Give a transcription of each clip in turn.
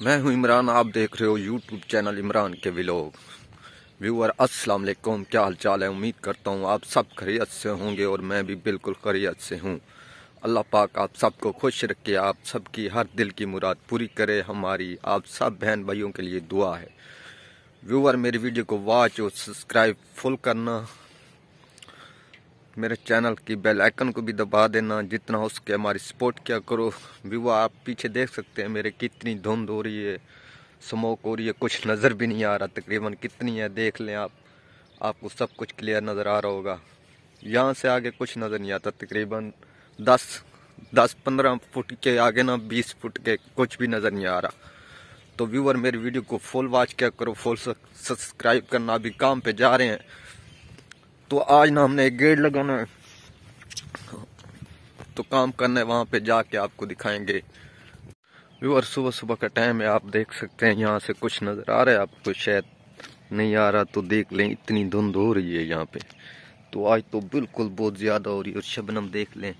मैं हूँ इमरान, आप देख रहे हो यूट्यूब चैनल इमरान के व्लॉग व्यूअर अस्सलाम वालेकुम क्या हाल चाल है? उम्मीद करता हूँ आप सब खरीत से होंगे और मैं भी बिल्कुल खरीत से हूँ। अल्लाह पाक आप सबको खुश रखे, आप सबकी हर दिल की मुराद पूरी करे। हमारी, आप सब बहन भाइयों के लिए दुआ है। व्यूअर मेरी वीडियो को वॉच और सब्सक्राइब फुल करना। मेरे चैनल की बेल आइकन को भी दबा देना, जितना हो सके हमारी सपोर्ट किया करो। व्यू आप पीछे देख सकते हैं मेरे कितनी धुंध हो रही है स्मोक हो रही है, कुछ नज़र भी नहीं आ रहा तकरीबन, कितनी है, देख लें आप। आपको सब कुछ क्लियर नज़र आ रहा होगा। यहाँ से आगे कुछ नज़र नहीं आता तकरीबन। दस दस पंद्रह फुट के आगे ना, बीस फुट के कुछ भी नज़र नहीं आ रहा। तो व्यूअर मेरी वीडियो को फुल वॉच क्या करो फुल सब्सक्राइब करना। अभी काम पे जा रहे हैं। तो आज ना हमने एक गेट लगाना है। तो काम करना वहाँ पे जाके आपको दिखाएँगे। व्यूअर सुबह सुबह का टाइम है, आप देख सकते हैं, यहाँ से कुछ नज़र आ रहा है, आपको शायद नहीं आ रहा तो देख लें, इतनी धुंध हो रही है यहाँ पे। तो आज तो बिल्कुल बहुत ज़्यादा हो रही है, और शबनम देख लें,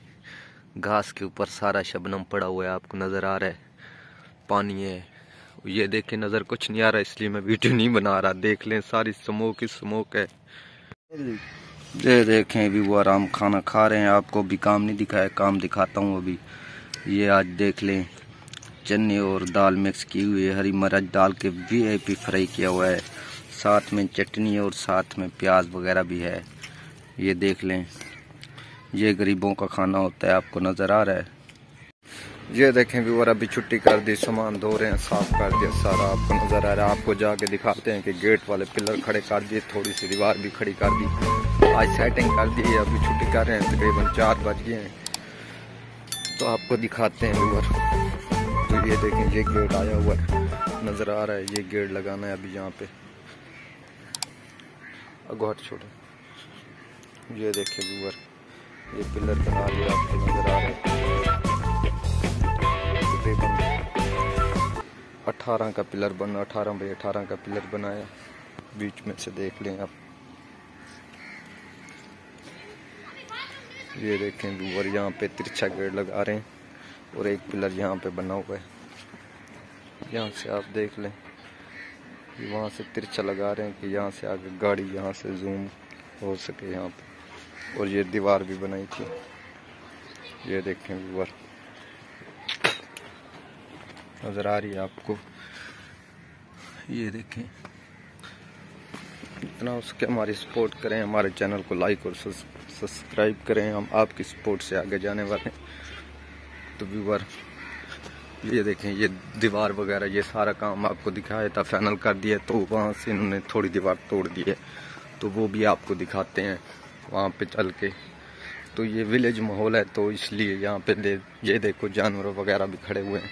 घास के ऊपर सारा शबनम पड़ा हुआ है, आपको नज़र आ रहा है, पानी है। ये देखे, नज़र कुछ नहीं आ रहा, इसलिए मैं वीडियो नहीं बना रहा, देख लें, सारी स्मोक ही स्मोक है। ये देखें, अभी वो आराम खाना खा रहे हैं। आपको भी काम नहीं दिखाया, काम दिखाता हूँ अभी। ये आज देख लें, चने और दाल मिक्स की हुई है। हरी मिर्च डाल के वी आई पी फ्राई किया हुआ है। साथ में चटनी और साथ में प्याज वगैरह भी है। ये देख लें, ये गरीबों का खाना होता है, आपको नज़र आ रहा है। ये देखें व्यूअर अभी छुट्टी कर दी, सामान धो रहे हैं, साफ़ कर दिया सारा। आपको नज़र आ रहा है, आपको जाके दिखाते हैं कि गेट वाले पिलर खड़े कर दिए थोड़ी सी दीवार भी खड़ी कर दी। आज सेटिंग कर दी है अभी छुट्टी कर रहे हैं, तकरीबन चार बज गए हैं। तो आपको दिखाते हैं व्यूअर तो ये देखें, ये गेट आया हुआ है, नज़र आ रहा है, ये गेट लगाना है अभी यहाँ पे। अगोट छोड़े। ये देखें व्यूअर ये पिलर बना लिया, आपको नज़र आ रहा है। तकरीबन अठारह का पिलर बना, अठारह बाई अठारह का पिलर बनाया। बीच में से देख लें आप। ये देखें और यहाँ पे तिरछा गेट लगा रहे हैं और एक पिलर यहाँ पे बना हुआ है। यहाँ से आप देख लें वहाँ से तिरछा लगा रहे हैं कि यहाँ से आगे गाड़ी यहाँ से जूम हो सके यहाँ पे। और ये दीवार भी बनाई थी। ये देखें व्यूवर नज़र आ रही है आपको। ये देखें। इतना उसके हमारी सपोर्ट करें, हमारे चैनल को लाइक और सब्सक्राइब करें। हम आपकी सपोर्ट से आगे जाने वाले हैं। तो व्यूवर ये देखें, ये दीवार वगैरह, ये सारा काम आपको दिखाया था फाइनल कर दिया तो वहाँ से इन्होंने थोड़ी दीवार तोड़ दी है। तो वो भी आपको दिखाते हैं वहाँ पे चल के। तो ये विलेज माहौल है तो इसलिए यहाँ पे ये देखो, जानवर वगैरह भी खड़े हुए हैं।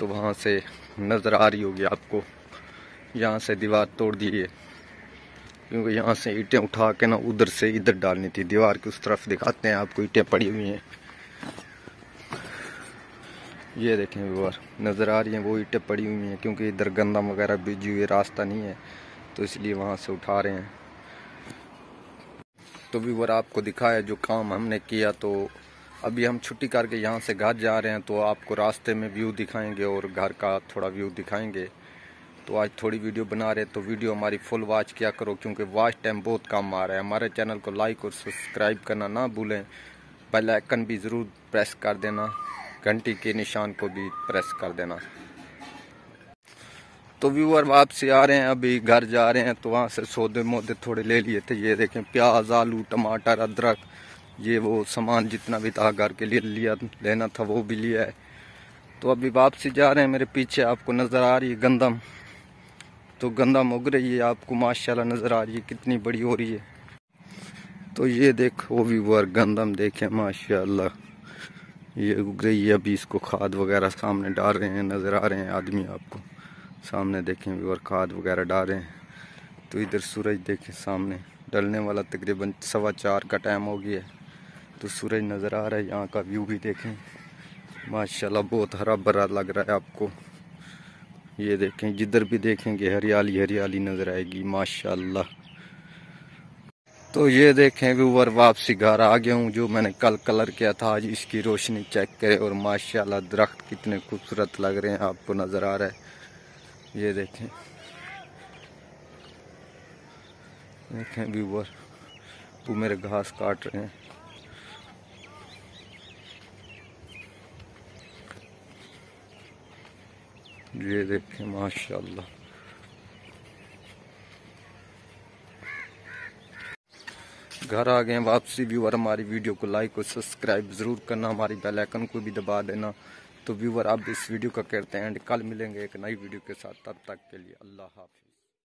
तो वहाँ से नज़र आ रही होगी आपको। यहाँ से दीवार तोड़ दी है। क्योंकि यहाँ से ईंटें उठा के ना उधर से इधर डालनी थी। दीवार की उस तरफ़ दिखाते हैं आपको, ईंटें पड़ी हुई हैं। ये देखें व्यूअर नज़र आ रही हैं, वो ईंटें पड़ी हुई हैं, क्योंकि इधर गंदा वगैरह बीजी हुई रास्ता नहीं है तो इसलिए वहाँ से उठा रहे हैं। तो व्यूअर आपको दिखाया, जो काम हमने किया तो अभी हम छुट्टी करके यहाँ से घर जा रहे हैं तो आपको रास्ते में व्यू दिखाएँगे और घर का थोड़ा व्यू दिखाएँगे। तो आज थोड़ी वीडियो बना रहे तो वीडियो हमारी फुल वॉच किया करो, क्योंकि वॉच टाइम बहुत कम आ रहा है। हमारे चैनल को लाइक और सब्सक्राइब करना ना भूलें। बेल आइकन भी ज़रूर प्रेस कर देना। घंटी के निशान को भी प्रेस कर देना। तो व्यूअर वापसी आ रहे हैं, अभी घर जा रहे हैं तो वहाँ से सौदे मोदे थोड़े ले लिए थे। ये देखें, प्याज, आलू, टमाटर, अदरक। ये वो सामान जितना भी था घर के लिए लिया, लेना था वो भी लिया है। तो अभी वापसी जा रहे हैं, मेरे पीछे आपको नज़र आ रही है गंदम। तो गंदम उग रही है, आपको माशाल्लाह नज़र आ रही है, कितनी बड़ी हो रही है। तो ये देखो, वो भी वो गंदम देखें, माशाल्लाह। ये उग रही है, अभी इसको खाद वगैरह सामने डाल रहे हैं, नज़र आ रहे हैं आदमी आपको। सामने देखें और खाद वगैरह डाल रहे हैं। तो इधर सूरज देखें, सामने। डलने वाला तकरीबन सवा चार का टाइम हो गया है। तो सूरज नज़र आ रहा है, यहाँ का व्यू भी देखें। माशाल्लाह, बहुत हरा भरा लग रहा है आपको। ये देखें, जिधर भी देखेंगे, हरियाली हरियाली नज़र आएगी, माशाल्लाह। तो ये देखें व्यूवर वापसी घर आ गया हूँ, जो मैंने कल कलर किया था, आज इसकी रोशनी चेक करें और माशाल्लाह, दरख्त कितने खूबसूरत लग रहे हैं, आपको नज़र आ रहा है। ये देखें। देखें व्यूवर तू मेरे घास काट रहे हैं। ये देखें, माशाल्लाह। घर आ गए, वापसी व्यूवर, हमारी वीडियो को लाइक और सब्सक्राइब ज़रूर करना, हमारी बेल आइकन को भी दबा देना। तो व्यूवर, आप इस वीडियो का करते हैं, एंड कल मिलेंगे एक नई वीडियो के साथ, तब तक के लिए अल्लाह हाफिज़।